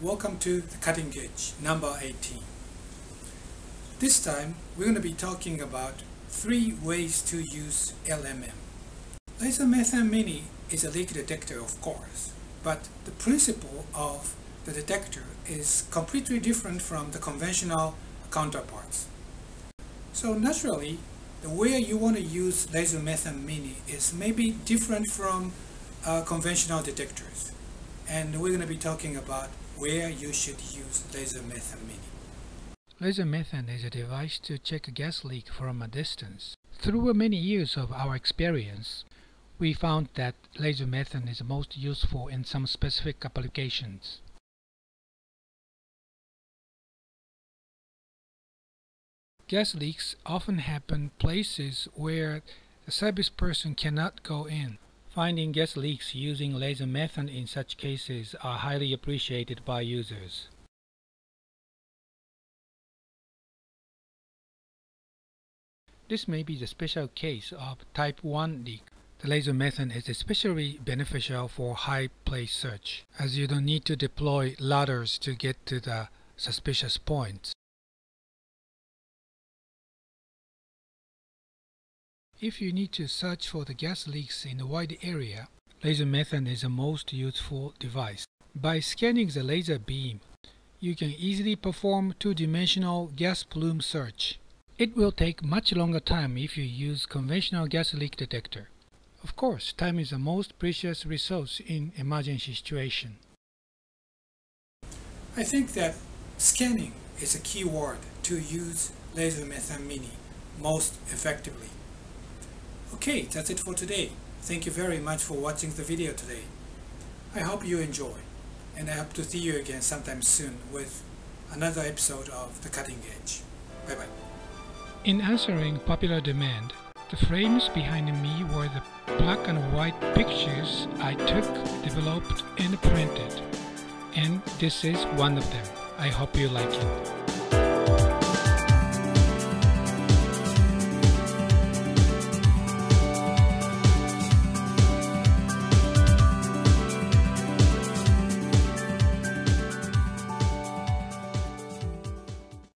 welcome to the cutting edge number 18. This time we're going to be talking about three ways to use LMM. Laser Methane Mini is a leak detector of course, but the principle of the detector is completely different from the conventional counterparts. So naturally, the way you want to use laser methane mini is maybe different from uh, conventional detectors. And we're going to be talking about where you should use laser methane mini. Laser methane is a device to check a gas leak from a distance. Through many years of our experience, we found that laser methane is most useful in some specific applications. Gas leaks often happen places where a service person cannot go in. Finding gas leaks using laser methane in such cases are highly appreciated by users. This may be the special case of type 1 leak. The laser methane is especially beneficial for high place search, as you don't need to deploy ladders to get to the suspicious points. If you need to search for the gas leaks in a wide area, laser methane is the most useful device. By scanning the laser beam, you can easily perform two-dimensional gas plume search. It will take much longer time if you use conventional gas leak detector. Of course, time is the most precious resource in emergency situation. I think that scanning is a key word to use laser methane mini most effectively. Okay, that's it for today. Thank you very much for watching the video today. I hope you enjoy, and I hope to see you again sometime soon with another episode of The Cutting Edge. Bye bye. In answering popular demand, the frames behind me were the black and white pictures I took, developed, and printed. And this is one of them. I hope you like it.